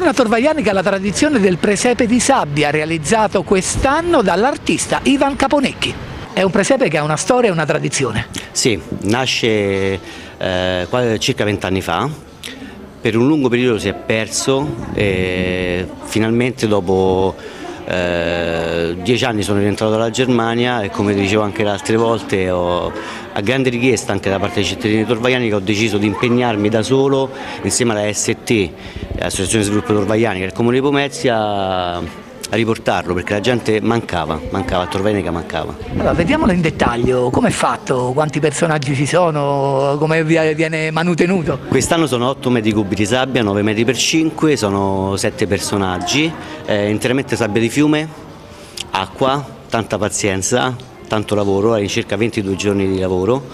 Torna Torvaianica la tradizione del presepe di sabbia realizzato quest'anno dall'artista Ivan Caponecchi. È un presepe che ha una storia e una tradizione. Sì, nasce eh, circa vent'anni fa, per un lungo periodo si è perso e finalmente dopo eh, dieci anni sono rientrato dalla Germania e come dicevo anche le altre volte ho, a grande richiesta anche da parte dei cittadini di Torvaiani ho deciso di impegnarmi da solo insieme alla ST, Associazione di Sviluppo Torvaiani, che è il Comune di Pomezia a riportarlo perché la gente mancava, mancava, a Torvenica mancava. Allora, vediamolo in dettaglio, come è fatto, quanti personaggi ci sono, come viene manutenuto? Quest'anno sono 8 metri cubi di sabbia, 9 metri per 5, sono 7 personaggi, eh, interamente sabbia di fiume, acqua, tanta pazienza, tanto lavoro, in circa 22 giorni di lavoro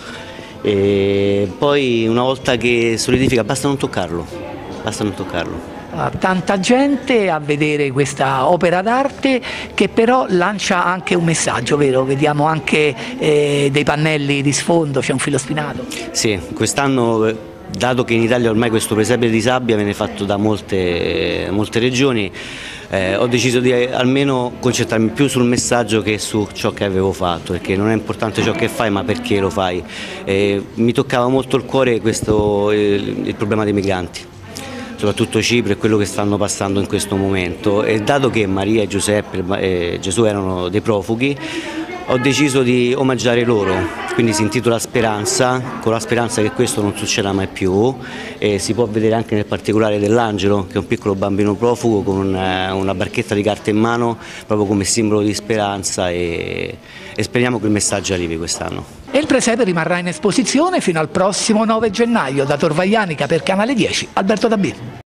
e poi una volta che solidifica basta non toccarlo, basta non toccarlo tanta gente a vedere questa opera d'arte che però lancia anche un messaggio, vero? Vediamo anche eh, dei pannelli di sfondo, c'è un filo spinato. Sì, quest'anno eh, dato che in Italia ormai questo presepe di sabbia viene fatto da molte, molte regioni, eh, ho deciso di almeno concentrarmi più sul messaggio che su ciò che avevo fatto, perché non è importante ciò che fai ma perché lo fai. Eh, mi toccava molto il cuore questo, il, il problema dei migranti soprattutto Cipro e quello che stanno passando in questo momento e dato che Maria Giuseppe e Gesù erano dei profughi ho deciso di omaggiare loro, quindi si intitola Speranza, con la speranza che questo non succeda mai più e si può vedere anche nel particolare dell'angelo che è un piccolo bambino profugo con una, una barchetta di carta in mano proprio come simbolo di speranza e, e speriamo che il messaggio arrivi quest'anno. E il presepe rimarrà in esposizione fino al prossimo 9 gennaio da Torvaglianica per Canale 10, Alberto Dabì.